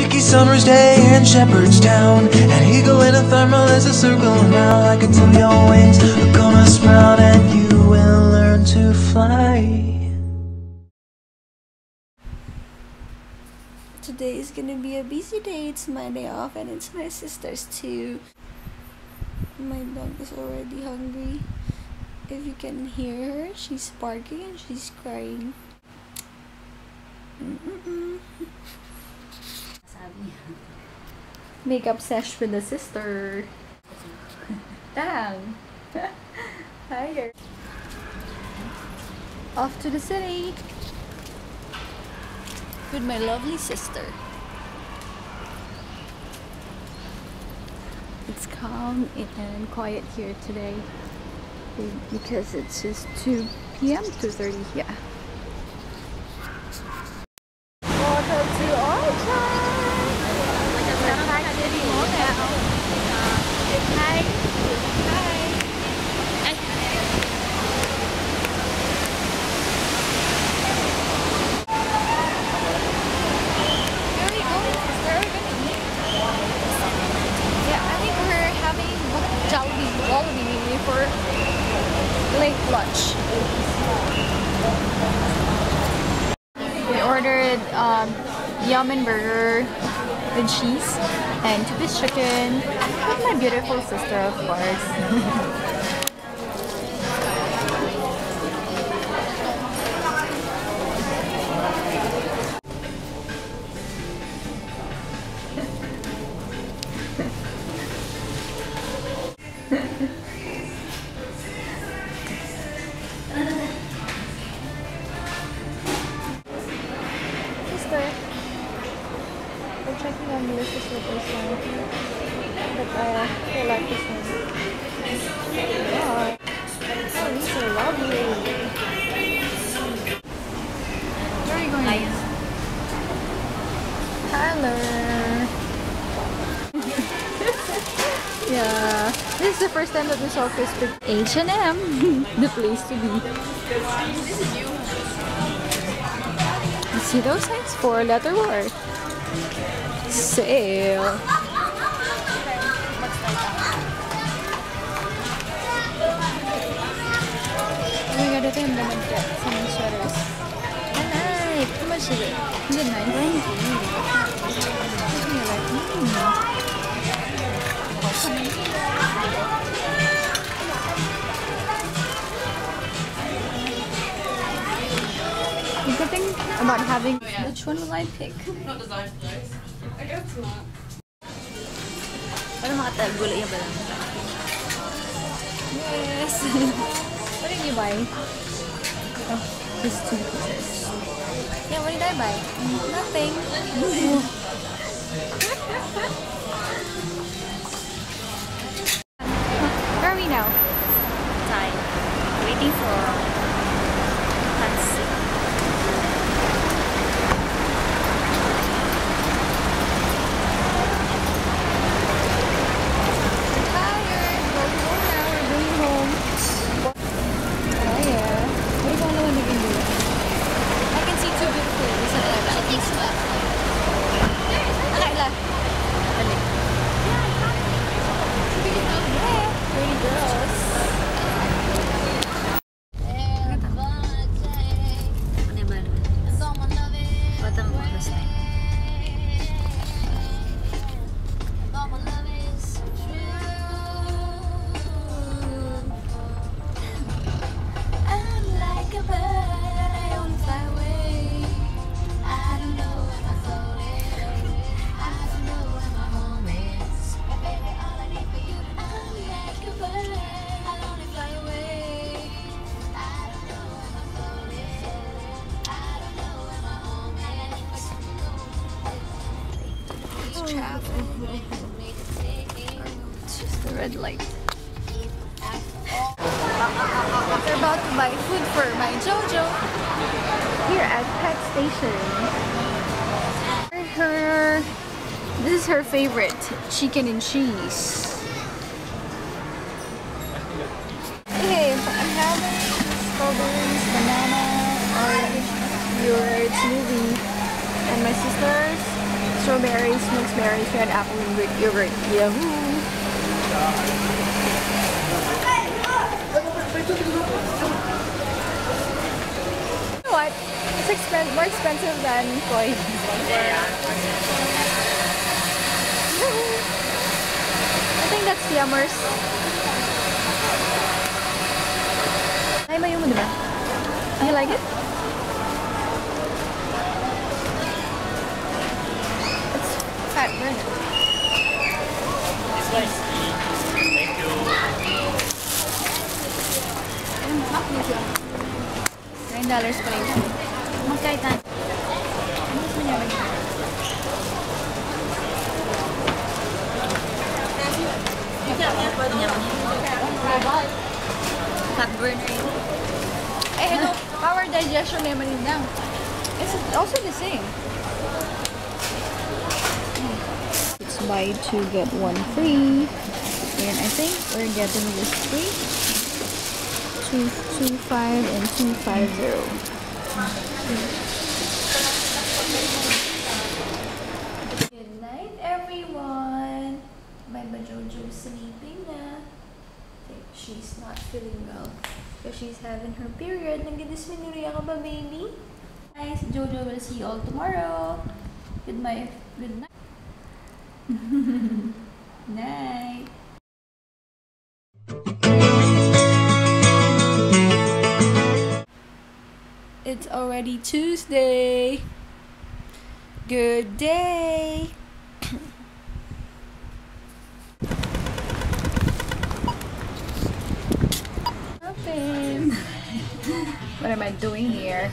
sticky summer's day in Shepherdstown An eagle in a thermal is a circling round Like until your wings are gonna sprout And you will learn to fly Today is gonna be a busy day. It's my day off and it's my sister's too. My dog is already hungry. If you can hear her, she's barking and she's crying. Mm-mm-mm. Makeup sesh with the sister. Dang. Hi girl. Off to the city with my lovely sister. It's calm and quiet here today because it's just 2 p.m. 2.30, yeah. Welcome to Orchard! Hi! Hi! Where are we going, sister? Are we gonna eat? Yeah, I think we're having Jollibee, Jollibee for late lunch. We ordered um, Yumburger with cheese and two-piece chicken with my beautiful sister, of course. we're checking on Melissa's slippers now. But uh, I like this one. Yeah. Oh, these are lovely. Where are you going? Tyler. yeah. This is the first time that we saw Crispy H&M. the place to be. See those signs? Four letter word. Sale. Oh my god, ito yung gonna get some sweaters. Alright, how much is it? Is it 9 like, hmm. The good thing about having which one will I pick? Not designed for those. I go smart. Ano mga gulay yung balang? Yes! what did you buy? Oh, just two pieces. Yeah, what did I buy? Mm. Nothing. red light. They're about to buy food for my Jojo here at Pet Station. Her, this is her favorite, chicken and cheese. Okay, I'm having strawberries, banana, orange, your smoothie, and my sister's strawberries, mixed berries, red apple, and yogurt. Yahoo! You know what? It's expen- more expensive than koi. I think that's Yummers. Ay, mayo mo, diba? You like it? It's fat burner. Nine dollars pa rin. Magkait na. Mas manyaman. Fat burner yun. Eh, hello. Power digestion naman yun. It's also the same. It's buy two get one free. And I think we're getting this free. Two two five and two five zero. Good night, everyone. My Jojo sleeping na. she's not feeling well. Because she's having her period. Nagdidismenorrhea ka ba, baby? Nice. Jojo will see you all tomorrow. Good night. Good night. night. Already Tuesday. Good day. What am I doing here?